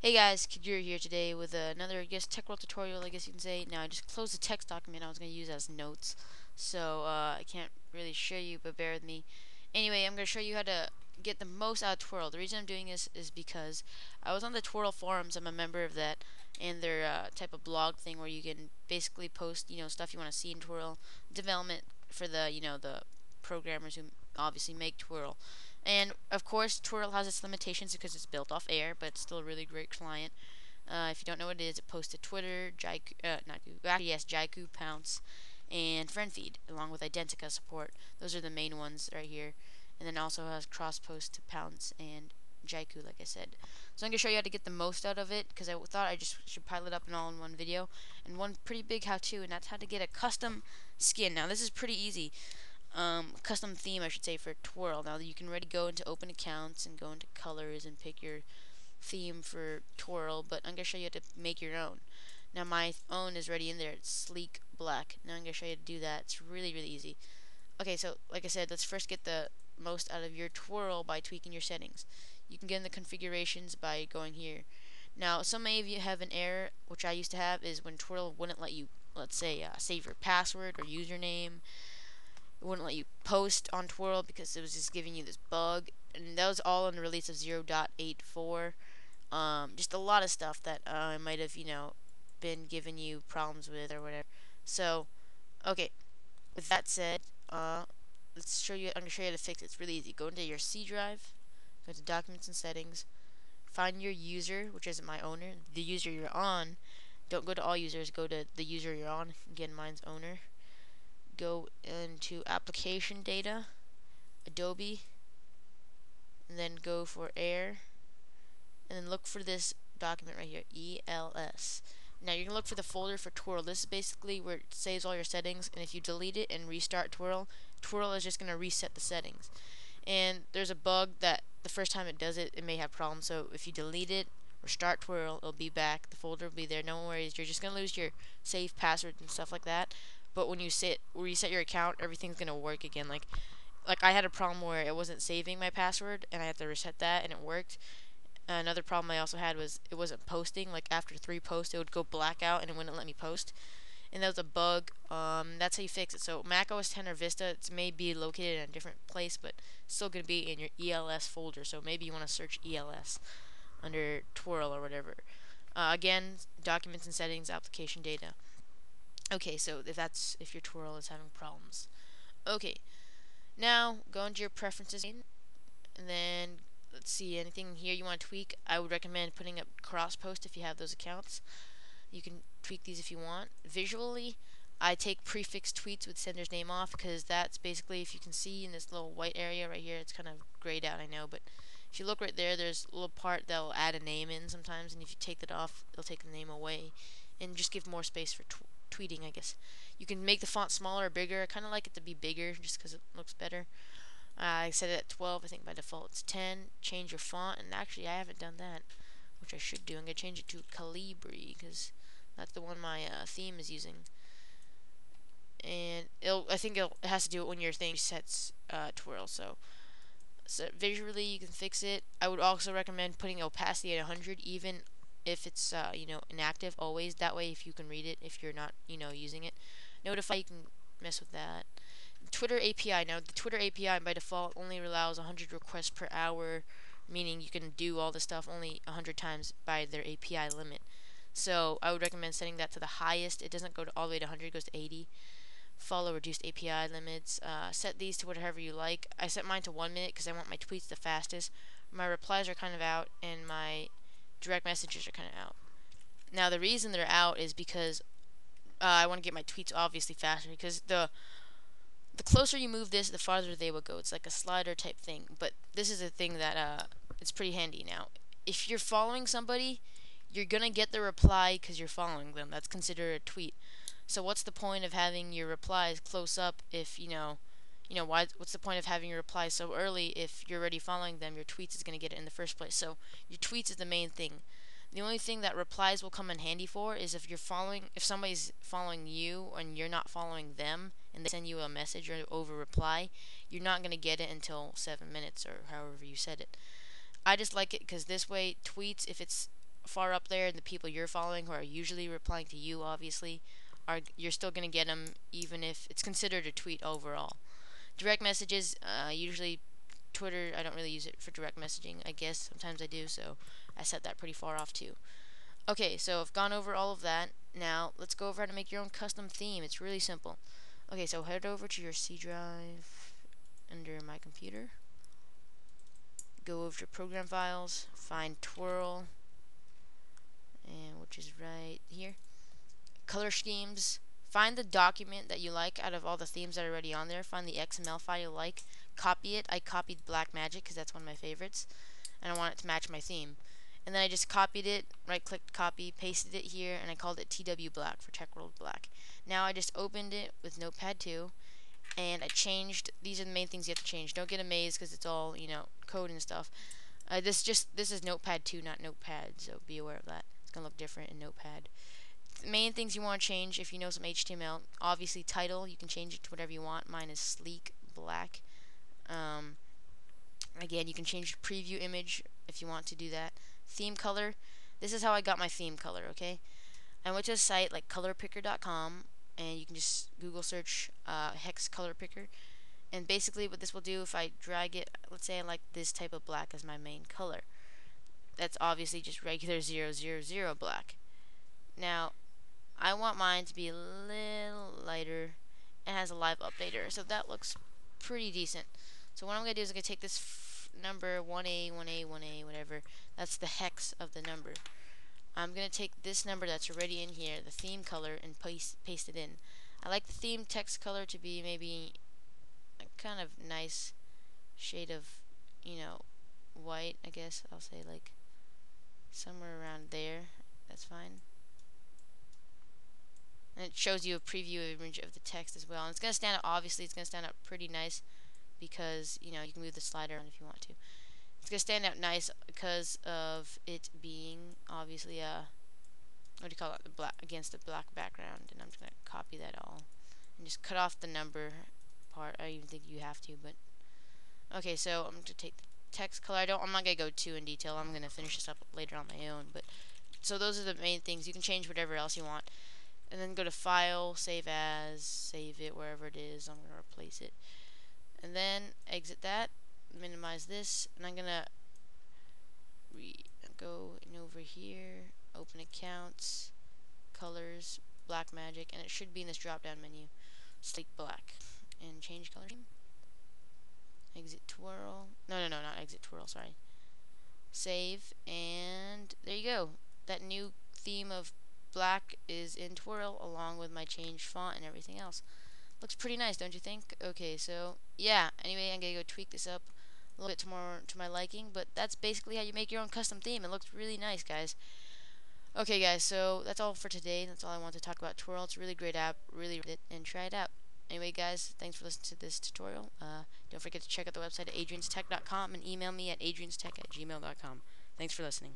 Hey guys, Kidguru here today with another, I guess, tech world tutorial, I guess you can say. Now, I just closed the text document I was going to use as notes, so uh, I can't really show you, but bear with me. Anyway, I'm going to show you how to get the most out of Twhirl. The reason I'm doing this is because I was on the Twhirl forums, I'm a member of that, and their uh, type of blog thing where you can basically post, you know, stuff you want to see in Twhirl, development for the, you know, the programmers who obviously make Twhirl. And of course, Twhirl has its limitations because it's built off air, but it's still a really great client. Uh, if you don't know what it is, it posts to Twitter, Jaiku, uh, not Google, actually yes, Jaiku, Pownce, and FriendFeed, along with Identica support. Those are the main ones right here. And then also has cross post to Pownce and Jaiku, like I said. So I'm going to show you how to get the most out of it, because I thought I just should pile it up in all in one video. And one pretty big how-to, and that's how to get a custom skin. Now, this is pretty easy um, custom theme, I should say, for Twhirl. Now you can already go into open accounts and go into colors and pick your theme for Twhirl, but I'm going to show you how to make your own. Now my own is already in there. It's sleek black. Now I'm going to show you how to do that. It's really, really easy. Okay, so like I said, let's first get the most out of your Twhirl by tweaking your settings. You can get in the configurations by going here. Now, some of you have an error, which I used to have, is when Twhirl wouldn't let you, let's say, uh, save your password or username it wouldn't let you post on Twhirl because it was just giving you this bug. And that was all on the release of 0.84. Um, just a lot of stuff that uh, I might have, you know, been giving you problems with or whatever. So, okay. With that said, uh, let's show you. I'm gonna show you how to fix it. It's really easy. Go into your C drive, go to Documents and Settings, find your user, which isn't my owner, the user you're on. Don't go to all users. Go to the user you're on. Again, mine's owner go into application data, Adobe, and then go for air, and then look for this document right here, ELS. Now you're going to look for the folder for Twhirl. This is basically where it saves all your settings, and if you delete it and restart Twhirl, Twhirl is just going to reset the settings. And there's a bug that the first time it does it, it may have problems, so if you delete it, or start Twhirl, it'll be back. The folder will be there. No worries. You're just going to lose your save password and stuff like that but when you set reset your account, everything's gonna work again. Like, like I had a problem where it wasn't saving my password, and I had to reset that, and it worked. Another problem I also had was it wasn't posting. Like after three posts, it would go black out, and it wouldn't let me post. And that was a bug. Um, that's how you fix it. So Mac OS 10 or Vista, it may be located in a different place, but still gonna be in your ELS folder. So maybe you want to search ELS under Twhirl or whatever. Uh, again, documents and settings, application data. Okay, so if that's if your twhirl is having problems. Okay, now go into your preferences and then let's see anything here you want to tweak. I would recommend putting up cross post if you have those accounts. You can tweak these if you want. Visually, I take prefix tweets with sender's name off because that's basically if you can see in this little white area right here, it's kind of grayed out, I know, but if you look right there, there's a little part that'll add a name in sometimes, and if you take that off, it'll take the name away and just give more space for tweeting, I guess. You can make the font smaller or bigger. I kind of like it to be bigger just because it looks better. Uh, I set it at 12. I think by default it's 10. Change your font. And actually, I haven't done that, which I should do. I'm going to change it to Calibri because that's the one my uh, theme is using. And it'll, I think it has to do it when your thing sets uh, twhirl. So, so visually, you can fix it. I would also recommend putting opacity at 100, even if it's uh, you know inactive always that way if you can read it if you're not you know using it notify you can mess with that. Twitter API now the Twitter API by default only allows 100 requests per hour meaning you can do all the stuff only 100 times by their API limit. So I would recommend setting that to the highest. It doesn't go to all the way to 100 it goes to 80 follow reduced API limits uh, set these to whatever you like. I set mine to one minute because I want my tweets the fastest. My replies are kind of out and my direct messages are kind of out. Now the reason they're out is because uh, I want to get my tweets obviously faster because the the closer you move this, the farther they will go. It's like a slider type thing. But this is a thing that uh, it's pretty handy now. If you're following somebody, you're gonna get the reply because you're following them. That's considered a tweet. So what's the point of having your replies close up if you know you know, why? What's the point of having your replies so early if you're already following them? Your tweets is going to get it in the first place. So your tweets is the main thing. The only thing that replies will come in handy for is if you're following, if somebody's following you and you're not following them, and they send you a message or over reply, you're not going to get it until seven minutes or however you said it. I just like it because this way, tweets, if it's far up there and the people you're following who are usually replying to you obviously are you're still going to get them even if it's considered a tweet overall direct messages uh, usually Twitter I don't really use it for direct messaging I guess sometimes I do so I set that pretty far off too. Okay so I've gone over all of that. Now let's go over how to make your own custom theme. It's really simple. Okay so head over to your C drive under my computer. Go over to program files find twhirl and which is right here. Color schemes find the document that you like out of all the themes that are already on there. Find the XML file you like. Copy it. I copied Black Magic because that's one of my favorites and I want it to match my theme. And then I just copied it right clicked copy pasted it here and I called it TW Black for Tech World Black. Now I just opened it with notepad 2 and I changed these are the main things you have to change. Don't get amazed because it's all you know code and stuff. Uh, this just this is notepad 2 not notepad so be aware of that. It's gonna look different in notepad main things you want to change if you know some HTML obviously title you can change it to whatever you want. Mine is sleek black. Um, again you can change preview image if you want to do that. Theme color this is how I got my theme color okay? I went to a site like colorpicker.com and you can just Google search uh, hex color picker and basically what this will do if I drag it let's say I like this type of black as my main color that's obviously just regular 000 black. Now I want mine to be a little lighter and has a live updater so that looks pretty decent so what I'm going to do is I'm going to take this number 1A, 1A, 1A, whatever that's the hex of the number I'm going to take this number that's already in here, the theme color, and paste, paste it in. I like the theme text color to be maybe a kind of nice shade of, you know, white, I guess. I'll say like somewhere around there. That's fine. And it shows you a preview image of the text as well. And it's going to stand out, obviously, it's going to stand out pretty nice because, you know, you can move the slider on if you want to. It's going to stand out nice because of it being obviously a what do you call it the black against the black background and I'm just going to copy that all and just cut off the number part. I even think you have to but okay so I'm going to take the text color. I don't I'm not going to go too in detail. I'm going to finish this up later on my own but so those are the main things. You can change whatever else you want and then go to file save as save it wherever it is I'm to replace it. And then exit that minimize this and I'm gonna go in over here open accounts colors black magic and it should be in this drop down menu. Sleek black and change color exit twhirl no no no not exit twhirl sorry. Save and there you go. That new theme of black is in twhirl along with my changed font and everything else looks pretty nice don't you think okay so yeah anyway I'm gonna go tweak this up a little bit more to my liking, but that's basically how you make your own custom theme. It looks really nice, guys. Okay, guys, so that's all for today. That's all I want to talk about Twhirl. It's a really great app. Really it and try it out. Anyway, guys, thanks for listening to this tutorial. Uh, don't forget to check out the website at adrianstech.com and email me at adrianstech at gmail.com. Thanks for listening.